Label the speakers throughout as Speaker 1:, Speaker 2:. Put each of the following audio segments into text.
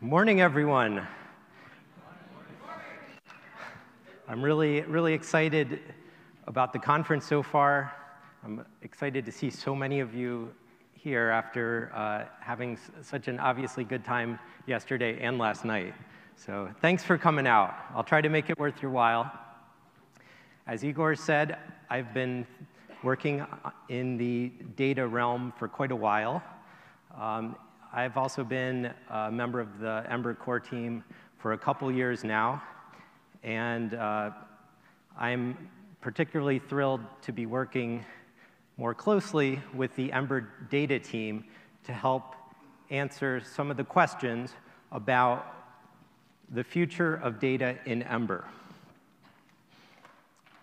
Speaker 1: Morning, everyone. I'm really, really excited about the conference so far. I'm excited to see so many of you here after uh, having such an obviously good time yesterday and last night. So thanks for coming out. I'll try to make it worth your while. As Igor said, I've been working in the data realm for quite a while. Um, I've also been a member of the Ember core team for a couple years now, and uh, I'm particularly thrilled to be working more closely with the Ember data team to help answer some of the questions about the future of data in Ember.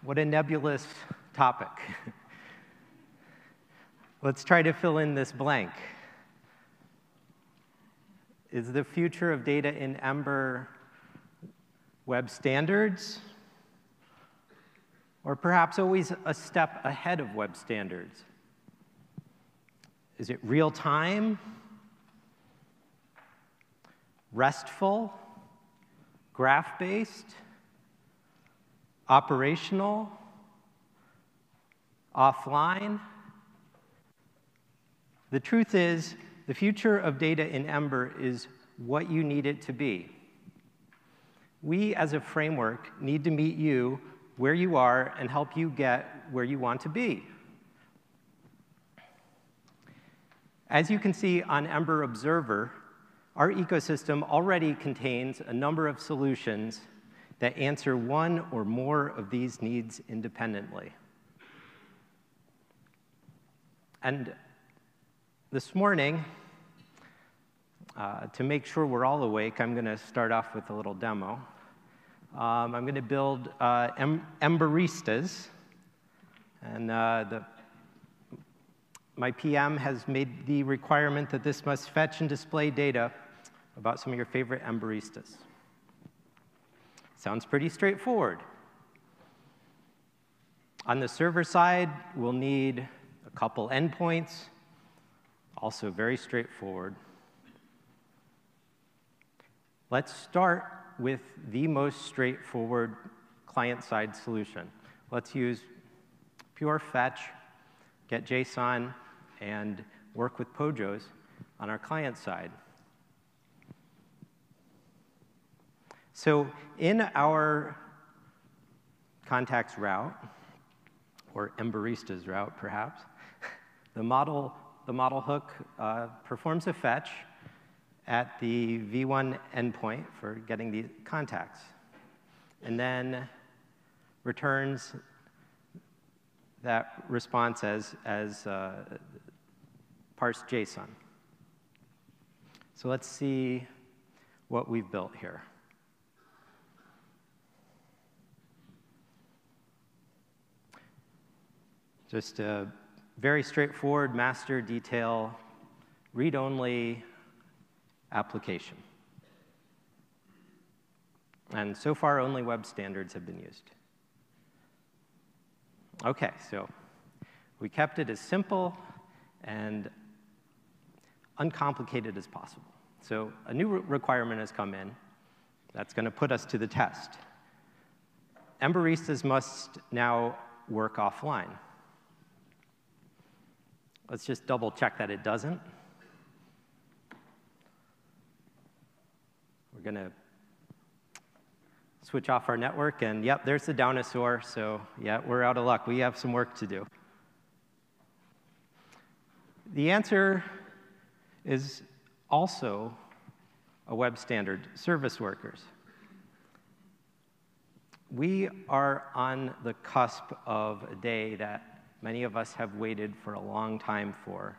Speaker 1: What a nebulous topic. Let's try to fill in this blank. Is the future of data in Ember web standards? Or perhaps always a step ahead of web standards? Is it real time? Restful? Graph based? Operational? Offline? The truth is, the future of data in Ember is what you need it to be. We, as a framework, need to meet you where you are and help you get where you want to be. As you can see on Ember Observer, our ecosystem already contains a number of solutions that answer one or more of these needs independently. And this morning, uh, to make sure we're all awake, I'm going to start off with a little demo. Um, I'm going to build uh, em Emberistas, and uh, the, my PM has made the requirement that this must fetch and display data about some of your favorite Emberistas. Sounds pretty straightforward. On the server side, we'll need a couple endpoints, also very straightforward. Let's start with the most straightforward client-side solution. Let's use pure fetch, get JSON, and work with POJOs on our client side. So in our contacts route, or Emberistas route perhaps, the model the model hook uh, performs a fetch at the V1 endpoint for getting the contacts, and then returns that response as, as uh, parsed JSON. So let's see what we've built here. Just a very straightforward master detail, read-only application. And so far, only web standards have been used. Okay, so we kept it as simple and uncomplicated as possible. So a new re requirement has come in that's going to put us to the test. Emberistas must now work offline. Let's just double check that it doesn't. Going to switch off our network, and yep, there's the dinosaur, so yeah, we're out of luck. We have some work to do. The answer is also a web standard, service workers. We are on the cusp of a day that many of us have waited for a long time for,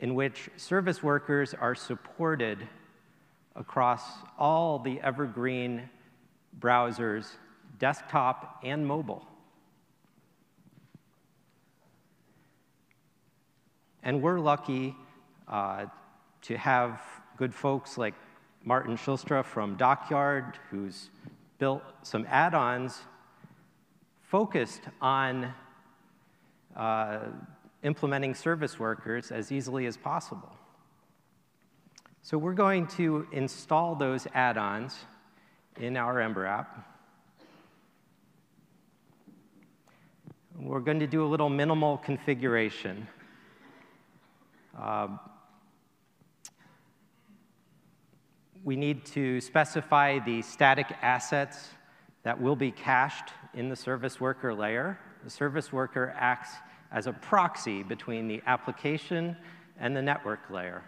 Speaker 1: in which service workers are supported across all the evergreen browsers, desktop and mobile. And we're lucky uh, to have good folks like Marten Schilstra from Dockyard, who's built some add ons focused on uh, implementing service workers as easily as possible. So we're going to install those add ons in our Ember app. We're going to do a little minimal configuration. Um, we need to specify the static assets that will be cached in the service worker layer. The service worker acts as a proxy between the application and the network layer,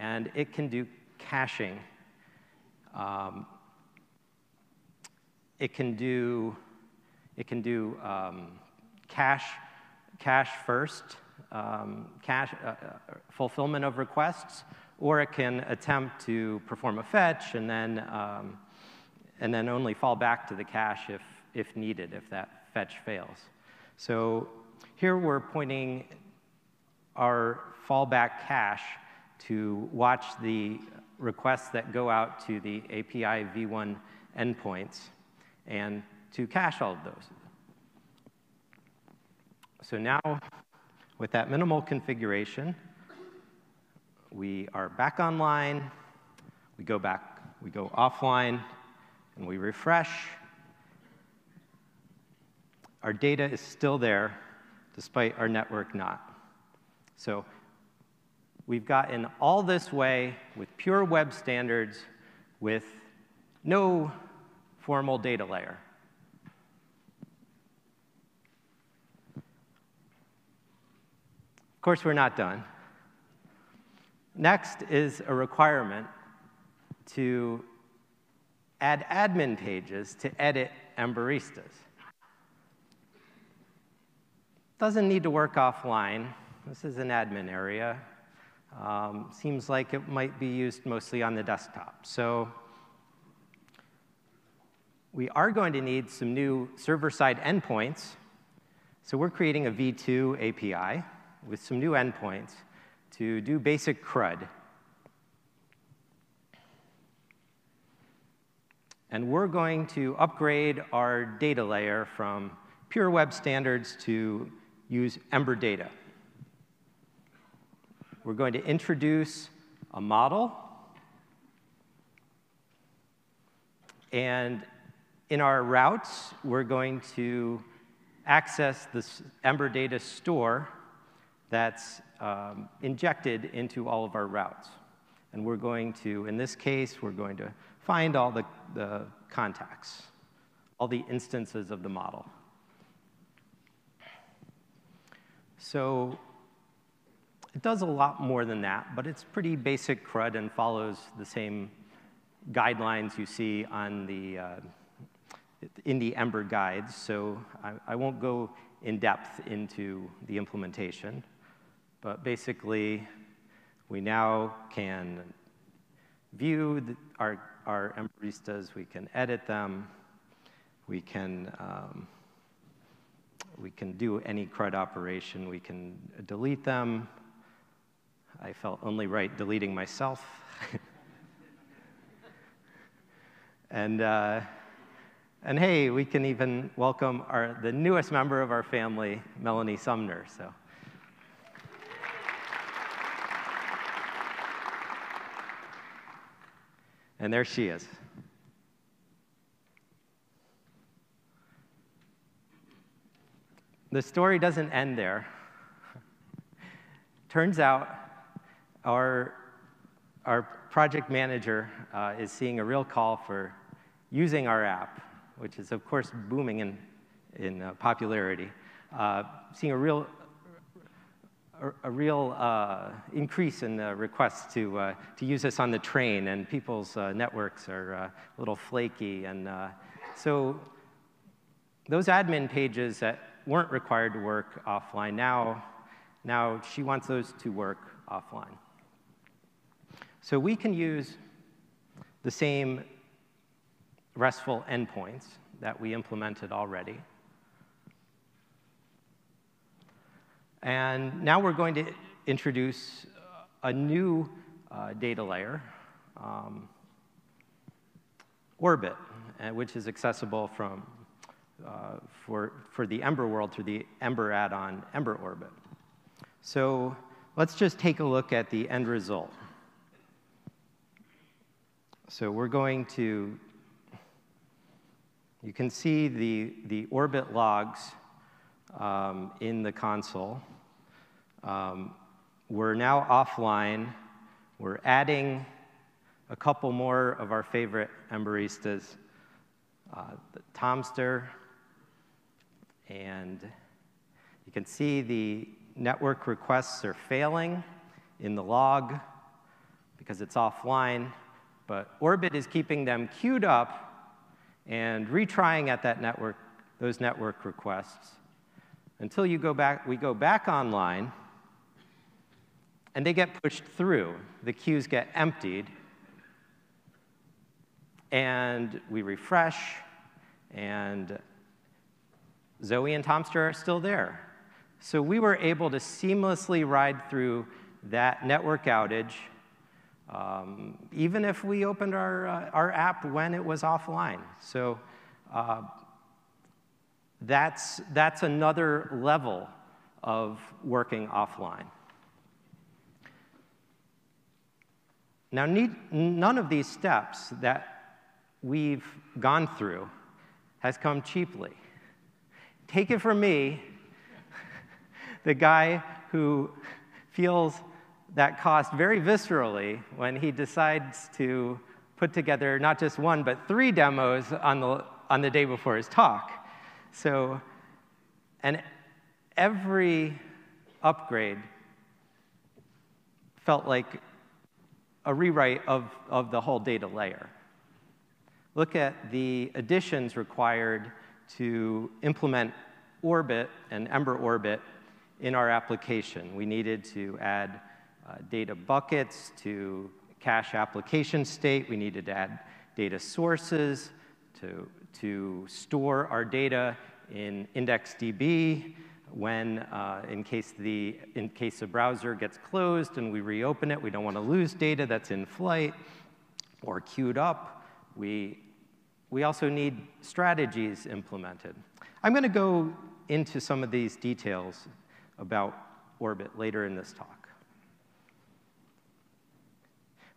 Speaker 1: and it can do caching. Um, it can do, it can do um, cache, cache first, um, cache, uh, uh, fulfillment of requests, or it can attempt to perform a fetch and then, um, and then only fall back to the cache if, if needed, if that fetch fails. So here we're pointing our fallback cache to watch the requests that go out to the API v1 endpoints and to cache all of those. So now, with that minimal configuration, we are back online, we go back, we go offline, and we refresh. Our data is still there, despite our network not. So we've gotten all this way with pure web standards with no formal data layer. Of course, we're not done. Next is a requirement to add admin pages to edit Emberistas. Doesn't need to work offline. This is an admin area. Um, seems like it might be used mostly on the desktop. So we are going to need some new server-side endpoints. So we're creating a V2 API with some new endpoints to do basic CRUD. And we're going to upgrade our data layer from pure web standards to use Ember data. We're going to introduce a model. And in our routes, we're going to access this Ember data store that's um, injected into all of our routes. And we're going to, in this case, we're going to find all the, the contacts, all the instances of the model. So it does a lot more than that, but it's pretty basic CRUD and follows the same guidelines you see on the, uh, in the Ember guides. So I, I won't go in depth into the implementation. But basically, we now can view the, our, our Emberistas, we can edit them, we can, um, we can do any CRUD operation, we can delete them. I felt only right deleting myself. and, uh, and hey, we can even welcome our, the newest member of our family, Melanie Sumner. So. And there she is. The story doesn't end there. Turns out our, our project manager uh, is seeing a real call for using our app, which is, of course, booming in, in uh, popularity, uh, seeing a real a, real uh, increase in the requests to, uh, to use this on the train, and people's uh, networks are a little flaky. And so those admin pages that weren't required to work offline, now, now she wants those to work offline. So we can use the same RESTful endpoints that we implemented already And now we're going to introduce a new uh, data layer, um, Orbit, uh, which is accessible from, uh, for, for the Ember world through the Ember add-on Ember Orbit. So let's just take a look at the end result. So we're going to, you can see the, the orbit logs um, in the console. Um, we're now offline. We're adding a couple more of our favorite Emberistas, uh, the Tomster, and you can see the network requests are failing in the log because it's offline, but Orbit is keeping them queued up and retrying at that network, those network requests until you go back, we go back online and they get pushed through. The queues get emptied and we refresh and Zoey and Tomster are still there. So we were able to seamlessly ride through that network outage, um, even if we opened our, uh, our app when it was offline. So uh, that's, that's another level of working offline. Now, need, none of these steps that we've gone through has come cheaply. Take it from me, the guy who feels that cost very viscerally when he decides to put together not just one, but three demos on the, on the day before his talk. So, and every upgrade felt like a rewrite of, of the whole data layer. Look at the additions required to implement Orbit and Ember Orbit in our application. We needed to add uh, data buckets to cache application state. We needed to add data sources to, to store our data in IndexedDB when, uh, in, case the, in case the browser gets closed and we reopen it, we don't want to lose data that's in flight or queued up. We, we also need strategies implemented. I'm going to go into some of these details about Orbit later in this talk.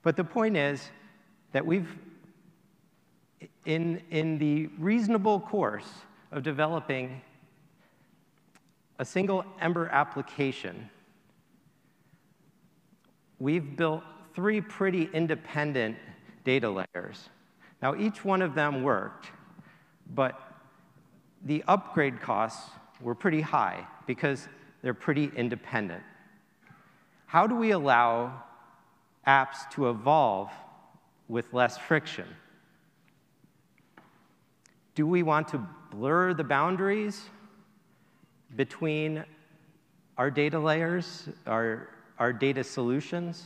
Speaker 1: But the point is that we've, in, in the reasonable course of developing a single Ember application, we've built three pretty independent data layers. Now, each one of them worked, but the upgrade costs were pretty high because they're pretty independent. How do we allow apps to evolve with less friction? Do we want to blur the boundaries between our data layers, our, our data solutions?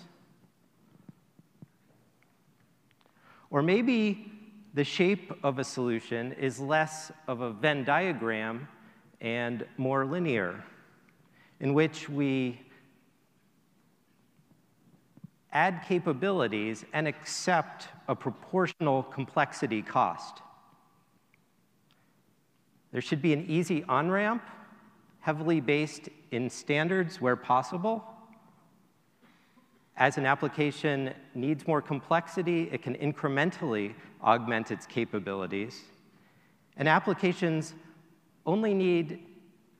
Speaker 1: Or maybe the shape of a solution is less of a Venn diagram and more linear, in which we add capabilities and accept a proportional complexity cost. There should be an easy on ramp, heavily based in standards where possible. As an application needs more complexity, it can incrementally augment its capabilities. And applications only need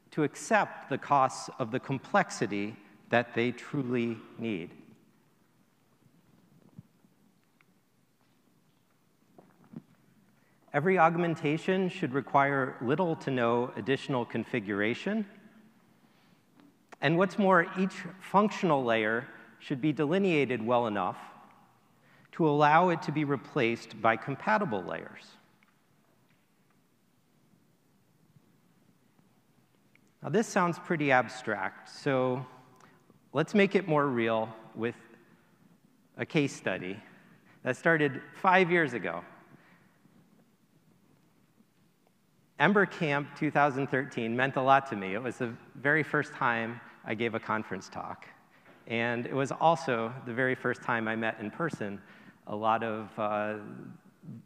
Speaker 1: to accept the costs of the complexity that they truly need. Every augmentation should require little to no additional configuration. And what's more, each functional layer should be delineated well enough to allow it to be replaced by compatible layers. Now, this sounds pretty abstract, so let's make it more real with a case study that started five years ago. Ember Camp 2013 meant a lot to me. It was the very first time I gave a conference talk. And it was also the very first time I met in person a lot of uh,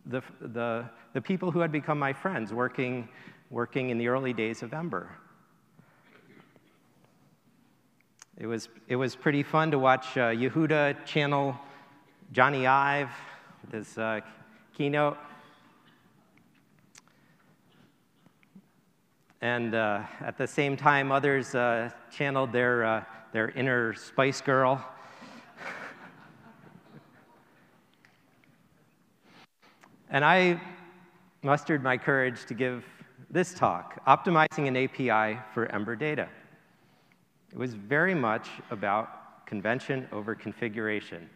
Speaker 1: the, the, the people who had become my friends working, working in the early days of Ember. It was, it was pretty fun to watch uh, Yehuda channel Jony Ive with his uh, keynote. And uh, at the same time, others uh, channeled their, uh, their inner Spice Girl. and I mustered my courage to give this talk, Optimizing an API for Ember Data. It was very much about convention over configuration,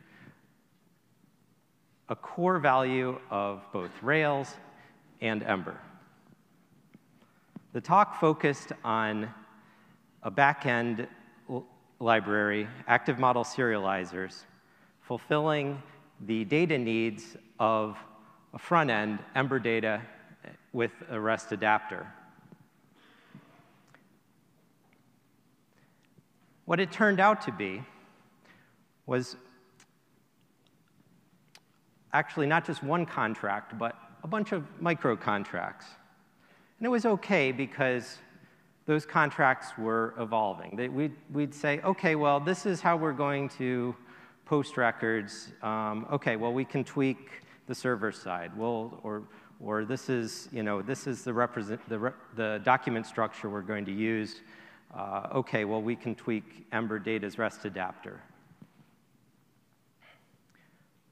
Speaker 1: a core value of both Rails and Ember. The talk focused on a backend library, active model serializers, fulfilling the data needs of a front end, Ember data, with a REST adapter. What it turned out to be was actually not just one contract, but a bunch of micro contracts. And it was okay because those contracts were evolving. We'd, we'd say, okay, well, this is how we're going to post records. Um, okay, well, we can tweak the server side. We'll, or, or this is, you know, this is the, represent, the, re, the document structure we're going to use. Uh, okay, well, we can tweak Ember Data's REST adapter.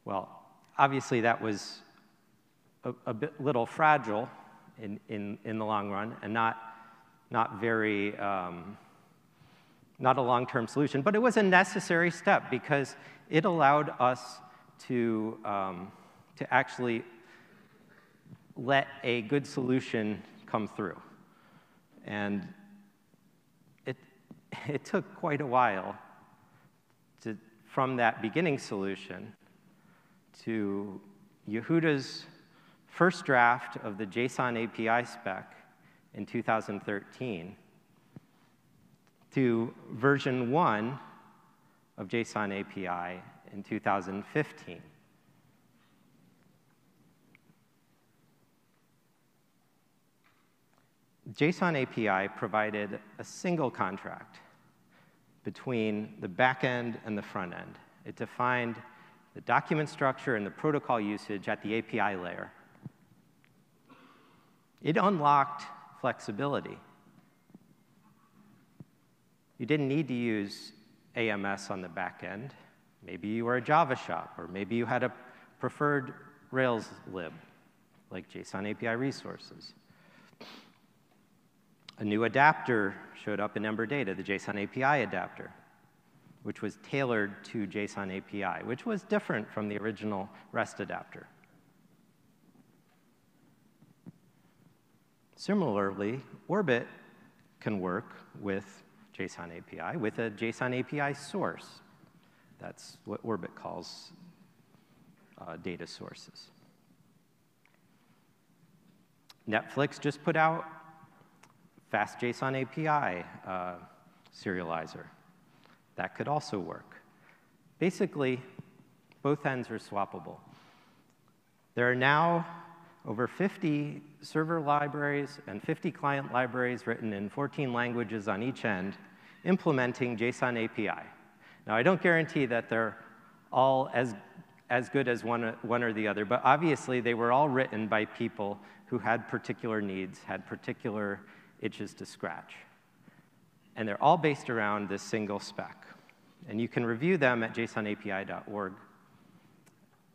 Speaker 1: Well, obviously that was a, a bit little fragile in, in, in the long run and not, not very, um, not a long-term solution. But it was a necessary step because it allowed us to, um, to actually let a good solution come through. And it, it took quite a while to, from that beginning solution to Yehuda's first draft of the JSON API spec in 2013 to version 1 of JSON API in 2015. JSON API provided a single contract between the backend and the front end. It defined the document structure and the protocol usage at the API layer. It unlocked flexibility. You didn't need to use AMS on the back end. Maybe you were a Java shop, or maybe you had a preferred Rails lib, like JSON API resources. A new adapter showed up in Ember Data, the JSON API adapter, which was tailored to JSON API, which was different from the original REST adapter. Similarly, Orbit can work with JSON API with a JSON API source. That's what Orbit calls uh, data sources. Netflix just put out Fast JSON API uh, serializer. That could also work. Basically, both ends are swappable. There are now over 50 server libraries and 50 client libraries written in 14 languages on each end implementing JSON API. Now, I don't guarantee that they're all as, as good as one, one or the other, but obviously they were all written by people who had particular needs, had particular itches to scratch. And they're all based around this single spec. And you can review them at jsonapi.org.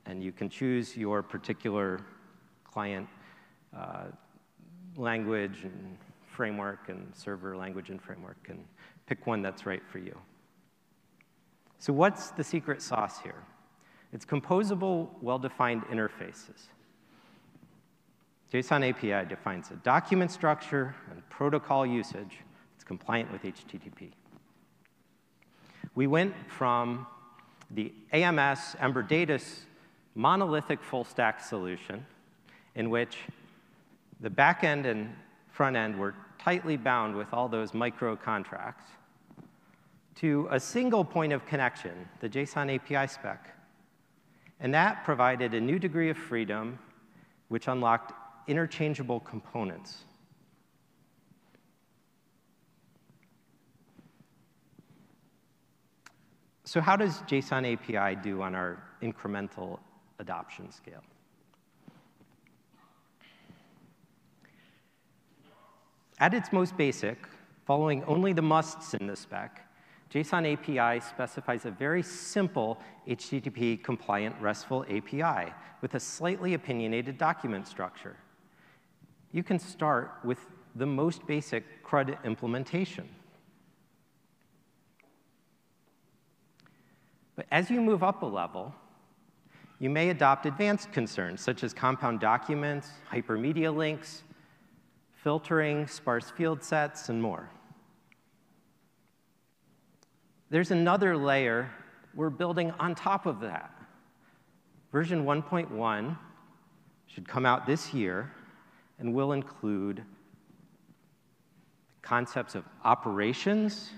Speaker 1: And you can choose your particular client uh, language and framework and server language and framework and pick one that's right for you. So what's the secret sauce here? It's composable, well-defined interfaces. JSON API defines a document structure and protocol usage that's compliant with HTTP. We went from the AMS Ember Data monolithic full stack solution in which the back end and front end were tightly bound with all those micro contracts to a single point of connection, the JSON API spec. And that provided a new degree of freedom, which unlocked interchangeable components. So how does JSON API do on our incremental adoption scale? At its most basic, following only the musts in the spec, JSON API specifies a very simple HTTP compliant RESTful API with a slightly opinionated document structure. You can start with the most basic CRUD implementation. But as you move up a level, you may adopt advanced concerns such as compound documents, hypermedia links, filtering, sparse field sets, and more. There's another layer we're building on top of that. Version 1.1 should come out this year and will include concepts of operations,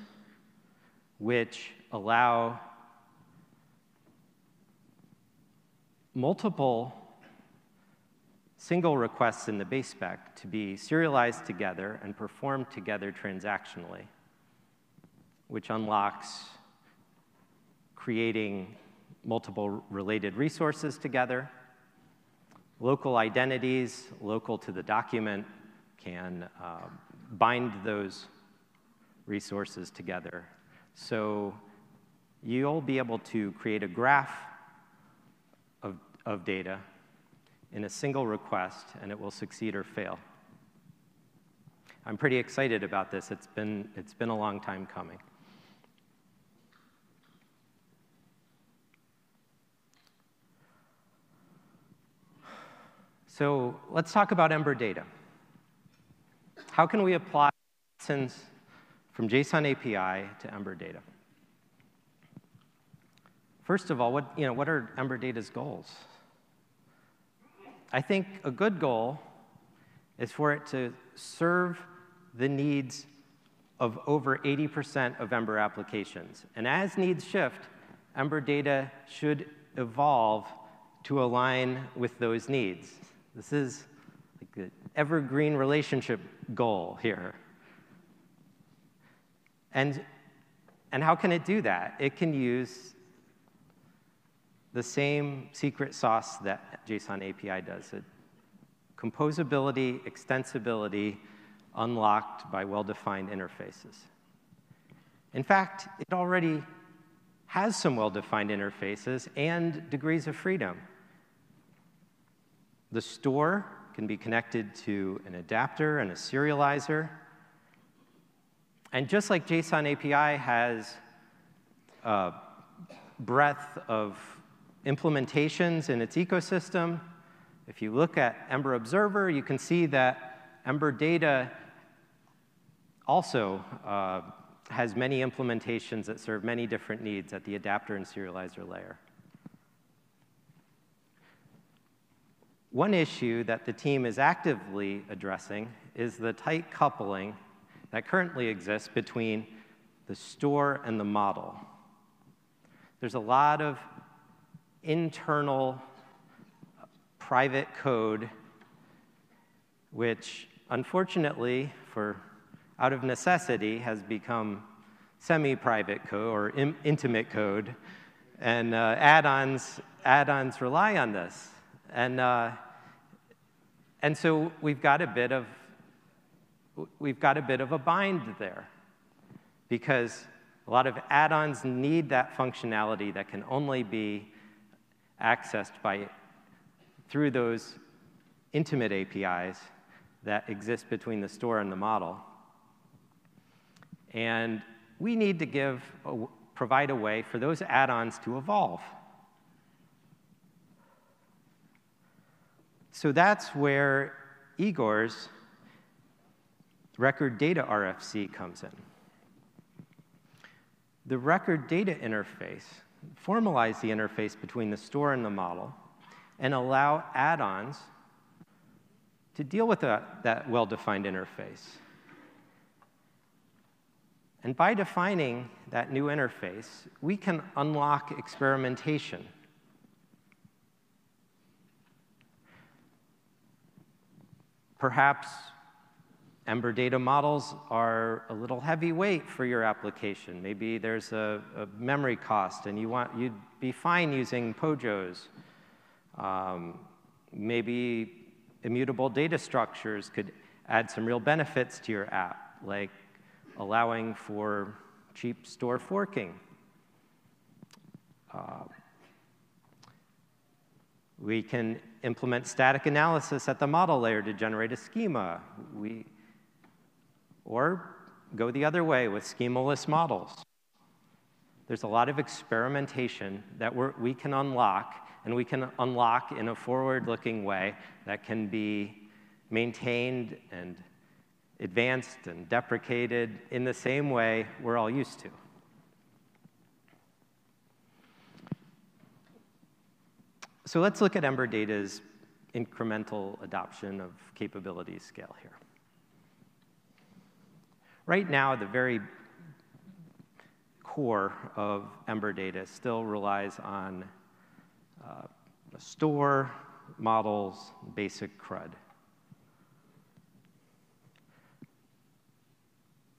Speaker 1: which allow multiple single requests in the base spec to be serialized together and performed together transactionally which unlocks creating multiple related resources together. Local identities, local to the document, can uh, bind those resources together. So you'll be able to create a graph of, of data in a single request, and it will succeed or fail. I'm pretty excited about this. It's been, it's been a long time coming. So let's talk about Ember data. How can we apply lessons from JSON API to Ember data? First of all, what, you know, what are Ember data's goals? I think a good goal is for it to serve the needs of over 80% of Ember applications. And as needs shift, Ember data should evolve to align with those needs. This is like an evergreen relationship goal here. And, and how can it do that? It can use the same secret sauce that JSON API does. It, composability, extensibility, unlocked by well-defined interfaces. In fact, it already has some well-defined interfaces and degrees of freedom. The store can be connected to an adapter and a serializer. And just like JSON API has a breadth of implementations in its ecosystem, if you look at Ember Observer, you can see that Ember Data also uh, has many implementations that serve many different needs at the adapter and serializer layer. One issue that the team is actively addressing is the tight coupling that currently exists between the store and the model. There's a lot of internal private code which unfortunately for out of necessity has become semi-private code or in intimate code. And uh, add-ons add-ons rely on this. And, uh, and so we've got a bit of we've got a bit of a bind there. Because a lot of add-ons need that functionality that can only be accessed by through those intimate APIs that exist between the store and the model. And we need to give provide a way for those add-ons to evolve. So that's where Igor's record data RFC comes in. The record data interface formalize the interface between the store and the model and allow add-ons to deal with that, that well-defined interface. And by defining that new interface, we can unlock experimentation. Perhaps Ember data models are a little heavyweight for your application. Maybe there's a, a memory cost and you want, you'd be fine using POJOs. Um, maybe immutable data structures could add some real benefits to your app, like allowing for cheap store forking. Uh, we can implement static analysis at the model layer to generate a schema. We, or go the other way with schemaless models. There's a lot of experimentation that we can unlock, and we can unlock in a forward-looking way that can be maintained and advanced and deprecated in the same way we're all used to. So let's look at Ember Data's incremental adoption of capability scale here. Right now, the very core of Ember Data still relies on uh, store, models, basic CRUD.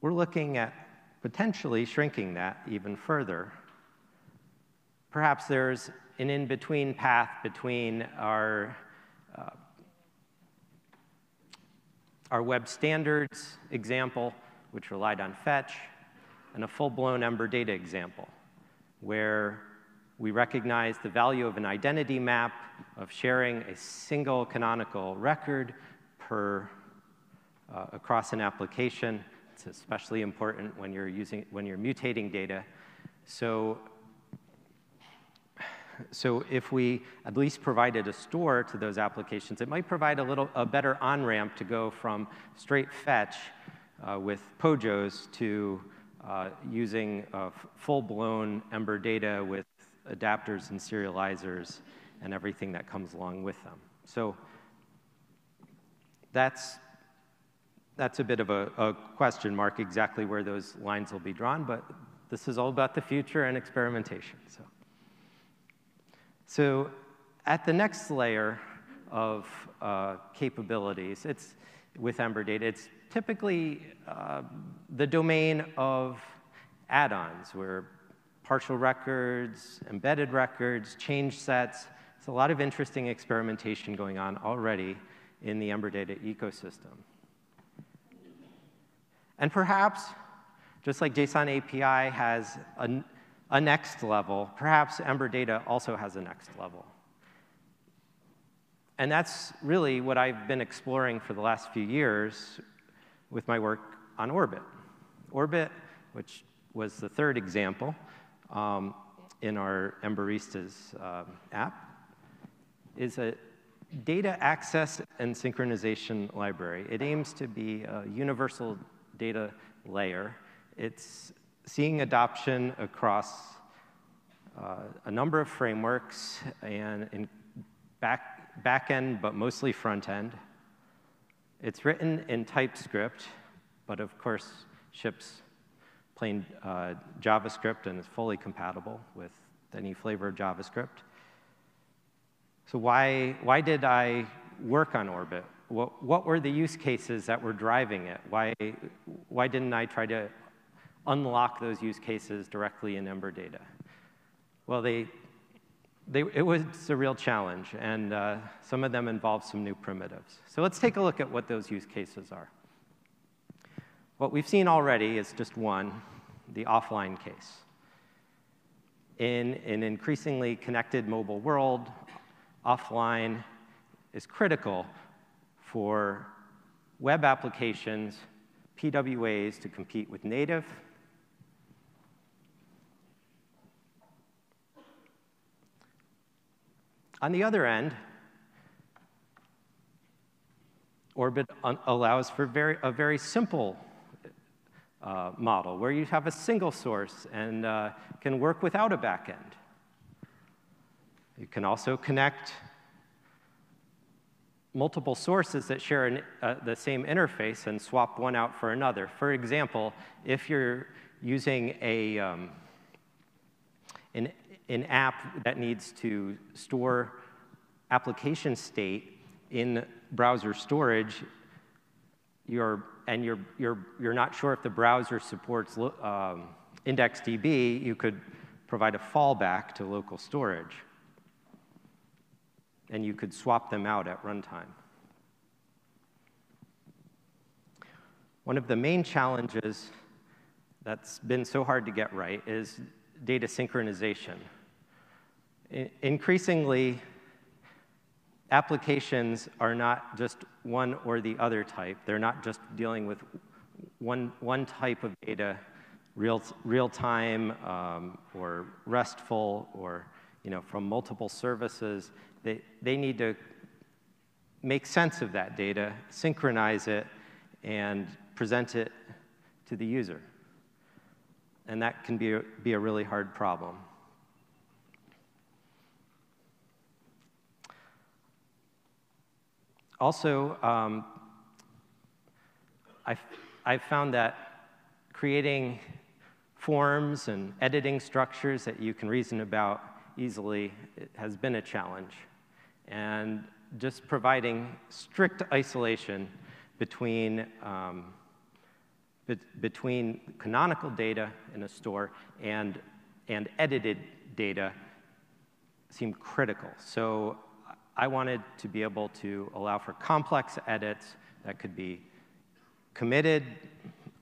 Speaker 1: We're looking at potentially shrinking that even further. Perhaps there's an in-between path between our, uh, our web standards example, which relied on fetch, and a full-blown Ember data example, where we recognize the value of an identity map, of sharing a single canonical record per, uh, across an application, it's especially important when you're using when you're mutating data. So so if we at least provided a store to those applications, it might provide a little a better on-ramp to go from straight fetch uh, with POJOs to uh, using full-blown Ember data with adapters and serializers and everything that comes along with them. So that's that's a bit of a, a, question mark exactly where those lines will be drawn, but this is all about the future and experimentation. So, so at the next layer of uh, capabilities, it's with Ember Data, it's typically uh, the domain of add-ons, where partial records, embedded records, change sets. There's a lot of interesting experimentation going on already in the Ember Data ecosystem. And perhaps, just like JSON API has a, a next level, perhaps Ember Data also has a next level. And that's really what I've been exploring for the last few years with my work on Orbit. Orbit, which was the third example um, in our Emberistas uh, app, is a data access and synchronization library. It aims to be a universal data layer. It's seeing adoption across uh, a number of frameworks and in back, back end, but mostly front end. It's written in TypeScript, but of course ships plain uh, JavaScript and is fully compatible with any flavor of JavaScript. So why, why did I work on Orbit? what, what were the use cases that were driving it? Why, why didn't I try to unlock those use cases directly in Ember data? Well, they, they, it was a real challenge, and uh, some of them involved some new primitives. So let's take a look at what those use cases are. What we've seen already is just one, the offline case. In an increasingly connected mobile world, offline is critical for web applications, PWAs to compete with native. On the other end, Orbit allows for very, a very simple uh, model where you have a single source and uh, can work without a backend. You can also connect multiple sources that share an, uh, the same interface and swap one out for another. For example, if you're using a, um, an, an app that needs to store application state in browser storage, you're, and you're, you're, you're not sure if the browser supports um, IndexedDB, you could provide a fallback to local storage. And you could swap them out at runtime. One of the main challenges that's been so hard to get right is data synchronization. Increasingly, applications are not just one or the other type. They're not just dealing with one, one type of data, real, real time um, or RESTful or you know, from multiple services. They, they need to make sense of that data, synchronize it, and present it to the user. And that can be a, be a really hard problem. Also, um, I've, I've found that creating forms and editing structures that you can reason about easily has been a challenge. And just providing strict isolation between, um, be between canonical data in a store and, and edited data seemed critical. So I wanted to be able to allow for complex edits that could be committed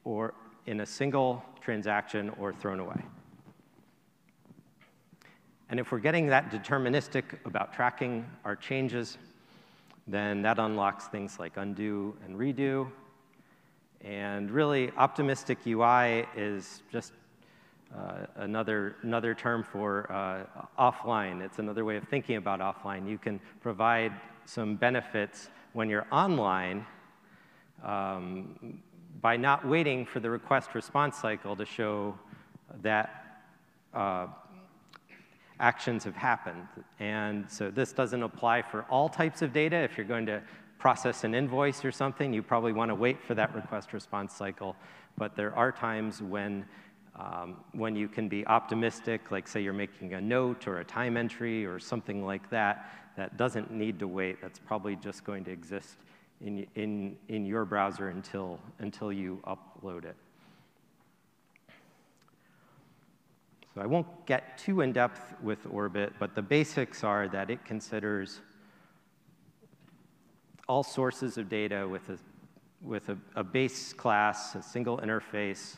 Speaker 1: or in a single transaction or thrown away. And if we're getting that deterministic about tracking our changes, then that unlocks things like undo and redo. And really, optimistic UI is just uh, another, another term for uh, offline. It's another way of thinking about offline. You can provide some benefits when you're online um, by not waiting for the request response cycle to show that uh, actions have happened. And so this doesn't apply for all types of data. If you're going to process an invoice or something, you probably want to wait for that request response cycle. But there are times when, um, when you can be optimistic, like say you're making a note or a time entry or something like that, that doesn't need to wait. That's probably just going to exist in, in, in your browser until, until you upload it. So I won't get too in depth with Orbit, but the basics are that it considers all sources of data with a, with a, a base class, a single interface,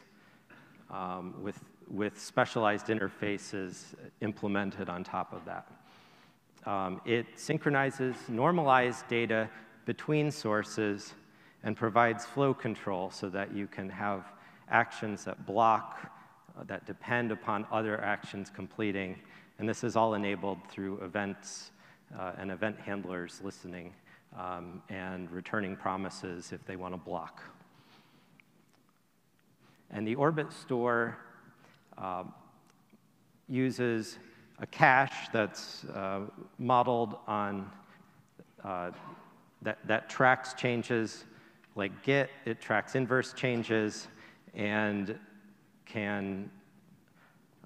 Speaker 1: um, with, with specialized interfaces implemented on top of that. Um, it synchronizes normalized data between sources and provides flow control so that you can have actions that block uh, that depend upon other actions completing. And this is all enabled through events uh, and event handlers listening um, and returning promises if they want to block. And the Orbit store uh, uses a cache that's uh, modeled on, uh, that, that tracks changes like Git, it tracks inverse changes, and can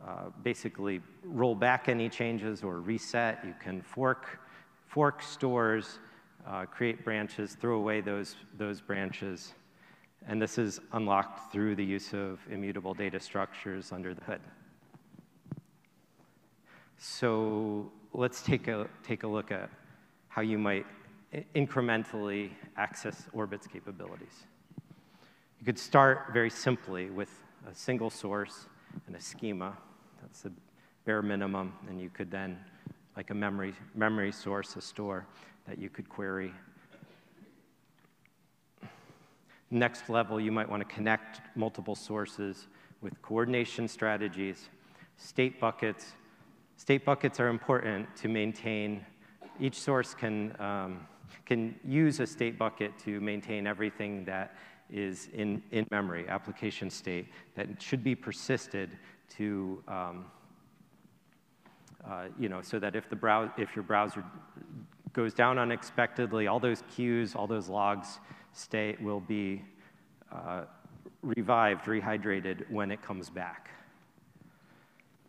Speaker 1: uh, basically roll back any changes or reset. You can fork, fork stores, uh, create branches, throw away those, those branches. And this is unlocked through the use of immutable data structures under the hood. So let's take a, take a look at how you might incrementally access Orbit's capabilities. You could start very simply with a single source and a schema. That's the bare minimum. And you could then, like a memory, memory source, a store that you could query. Next level, you might want to connect multiple sources with coordination strategies, state buckets. State buckets are important to maintain. Each source can, um, can use a state bucket to maintain everything that is in, in memory, application state, that should be persisted to, um, uh, you know, so that if, the brow if your browser goes down unexpectedly, all those queues, all those logs stay, will be uh, revived, rehydrated when it comes back.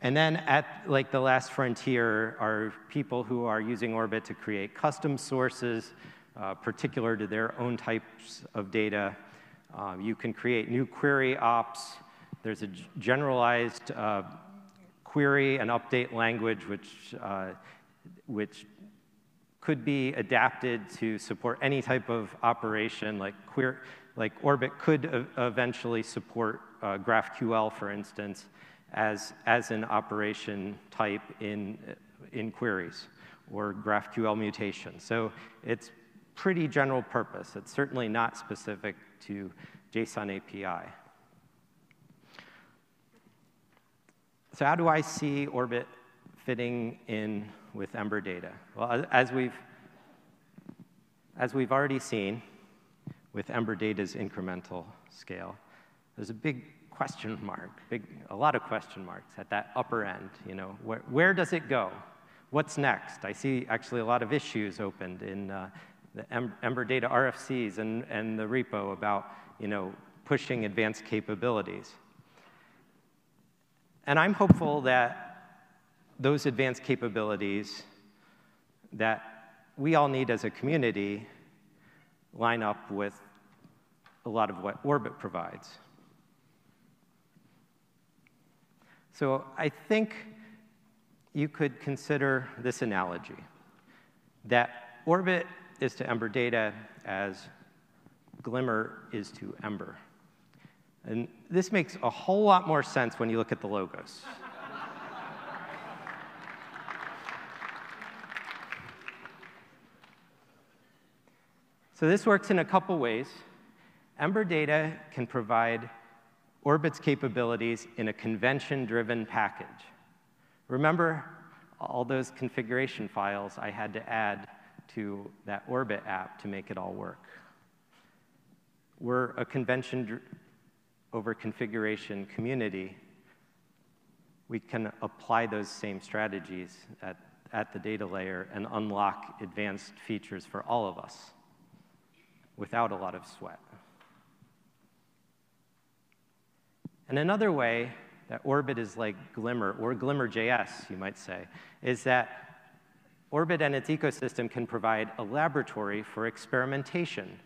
Speaker 1: And then at like the last frontier are people who are using Orbit to create custom sources uh, particular to their own types of data. Uh, you can create new query ops. There's a generalized uh, query and update language which, uh, which could be adapted to support any type of operation like queer, like Orbit could eventually support uh, GraphQL, for instance, as, as an operation type in, in queries or GraphQL mutation. So it's pretty general purpose. It's certainly not specific to JSON API. So how do I see Orbit fitting in with Ember data? Well, as we've, as we've already seen with Ember data's incremental scale, there's a big question mark, big, a lot of question marks at that upper end. You know, where, where does it go? What's next? I see actually a lot of issues opened in uh, the Ember Data RFCs and, and the repo about, you know, pushing advanced capabilities. And I'm hopeful that those advanced capabilities that we all need as a community line up with a lot of what Orbit provides. So I think you could consider this analogy that Orbit is to Ember data as Glimmer is to Ember. And this makes a whole lot more sense when you look at the logos. So this works in a couple ways. Ember data can provide Orbit's capabilities in a convention-driven package. Remember all those configuration files I had to add to that Orbit app to make it all work. We're a convention over configuration community. We can apply those same strategies at, at the data layer and unlock advanced features for all of us without a lot of sweat. And another way that Orbit is like Glimmer, or Glimmer.js, you might say, is that Orbit and its ecosystem can provide a laboratory for experimentation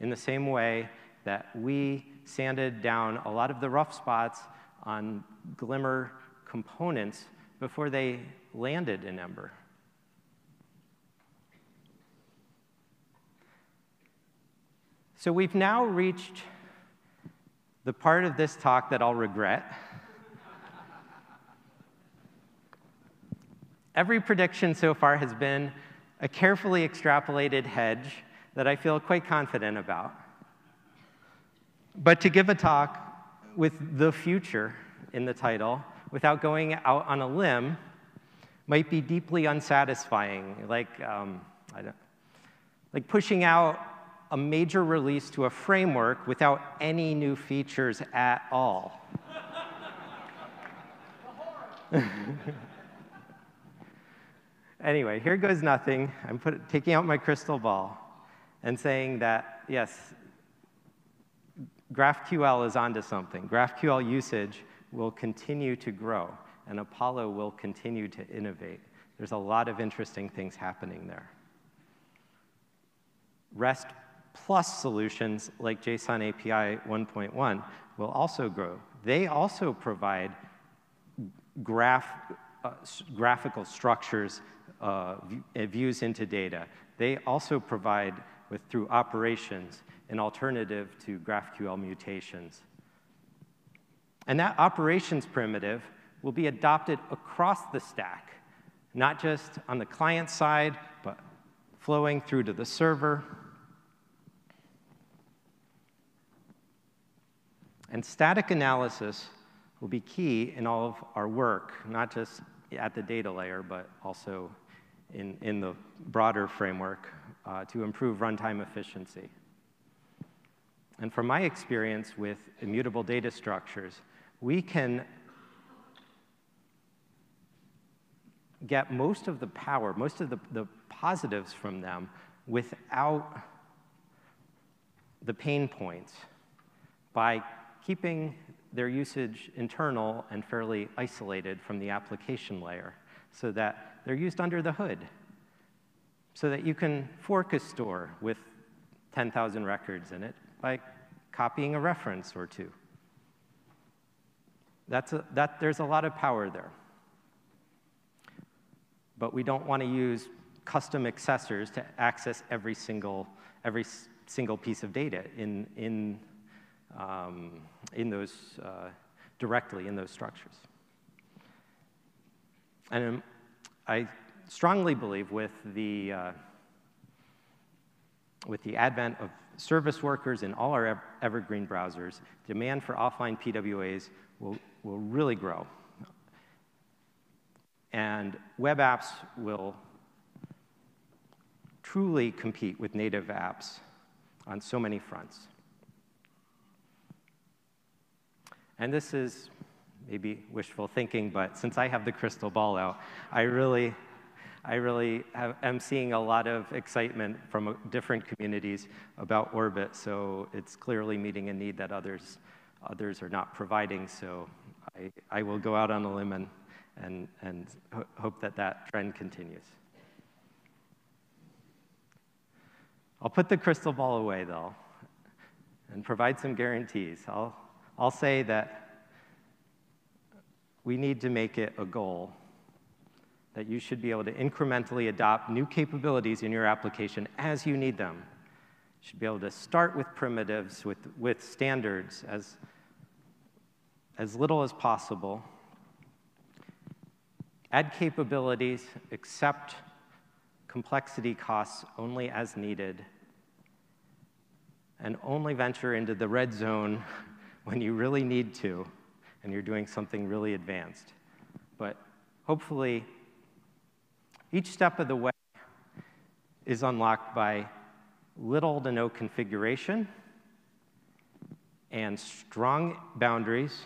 Speaker 1: in the same way that we sanded down a lot of the rough spots on Glimmer components before they landed in Ember. So we've now reached the part of this talk that I'll regret. Every prediction so far has been a carefully extrapolated hedge that I feel quite confident about. But to give a talk with the future in the title without going out on a limb might be deeply unsatisfying, like, um, like pushing out a major release to a framework without any new features at all. anyway, here goes nothing. I'm put, taking out my crystal ball and saying that, yes, GraphQL is onto something. GraphQL usage will continue to grow, and Apollo will continue to innovate. There's a lot of interesting things happening there. REST plus solutions like JSON API 1.1 will also grow. They also provide graph, uh, graphical structures, uh, views into data. They also provide, with, through operations, an alternative to GraphQL mutations. And that operations primitive will be adopted across the stack, not just on the client side, but flowing through to the server, And static analysis will be key in all of our work, not just at the data layer, but also in, in the broader framework uh, to improve runtime efficiency. And from my experience with immutable data structures, we can get most of the power, most of the, the positives from them without the pain points by keeping their usage internal and fairly isolated from the application layer so that they're used under the hood, so that you can fork a store with 10,000 records in it by copying a reference or two. That's a, that, there's a lot of power there. But we don't want to use custom accessors to access every single, every single piece of data in, in, um, in those, uh, directly in those structures. And I strongly believe with the, uh, with the advent of service workers in all our evergreen browsers, demand for offline PWAs will, will really grow. And web apps will truly compete with native apps on so many fronts. And this is maybe wishful thinking, but since I have the crystal ball out, I really, I really have, am seeing a lot of excitement from uh, different communities about Orbit, so it's clearly meeting a need that others, others are not providing, so I, I will go out on a limb and, and, and ho hope that that trend continues. I'll put the crystal ball away, though, and provide some guarantees. I'll, I'll say that we need to make it a goal that you should be able to incrementally adopt new capabilities in your application as you need them. You should be able to start with primitives, with, with standards as, as little as possible, add capabilities, accept complexity costs only as needed, and only venture into the red zone when you really need to and you're doing something really advanced. But hopefully, each step of the way is unlocked by little to no configuration and strong boundaries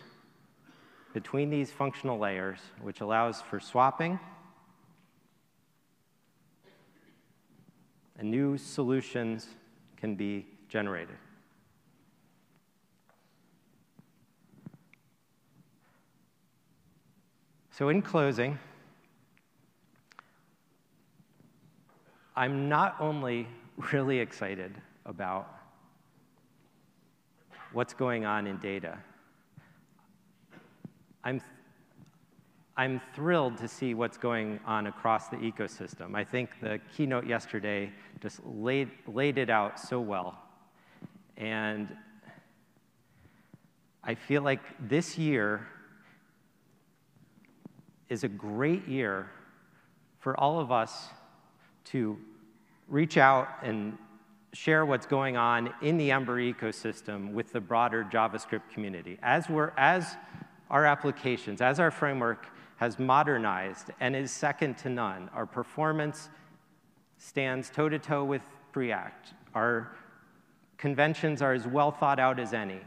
Speaker 1: between these functional layers, which allows for swapping and new solutions can be generated. So, in closing, I'm not only really excited about what's going on in data, I'm I'm thrilled to see what's going on across the ecosystem. I think the keynote yesterday just laid, laid it out so well. And I feel like this year is a great year for all of us to reach out and share what's going on in the Ember ecosystem with the broader JavaScript community. As, we're, as our applications, as our framework has modernized and is second to none. Our performance stands toe to toe with Preact. Our conventions are as well thought out as any.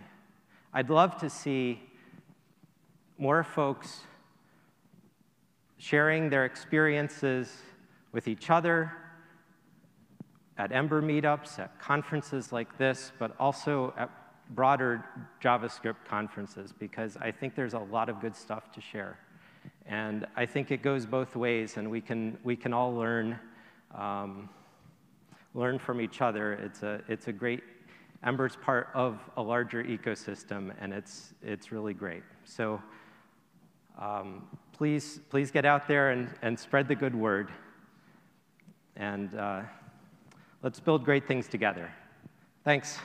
Speaker 1: I'd love to see more folks sharing their experiences with each other at Ember meetups, at conferences like this, but also at broader JavaScript conferences, because I think there's a lot of good stuff to share. And I think it goes both ways, and we can, we can all learn, um, learn from each other. It's a, it's a great, Ember's part of a larger ecosystem, and it's, it's really great. So um, please, please get out there and, and spread the good word. And uh, let's build great things together. Thanks.